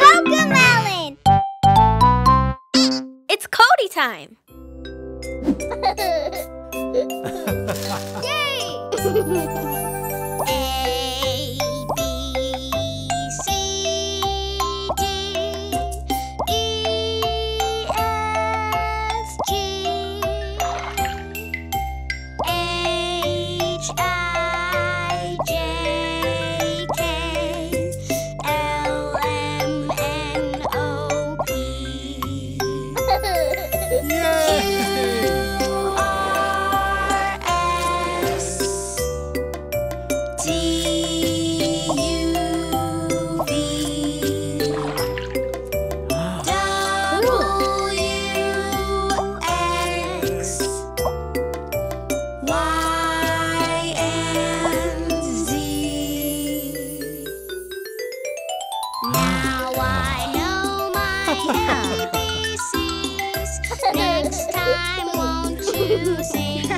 Cocomelon! It's Cody time. Yay! Yay! 自信。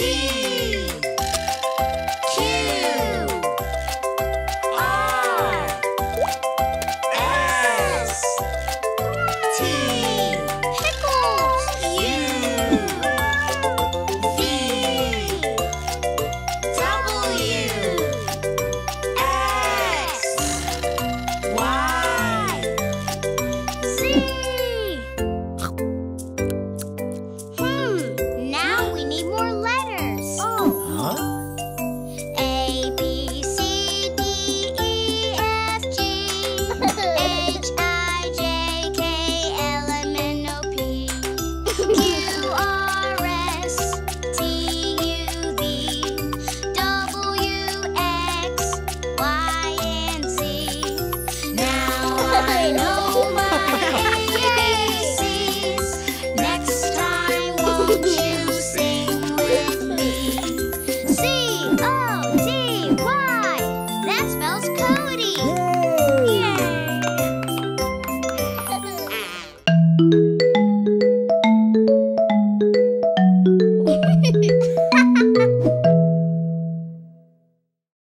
Know.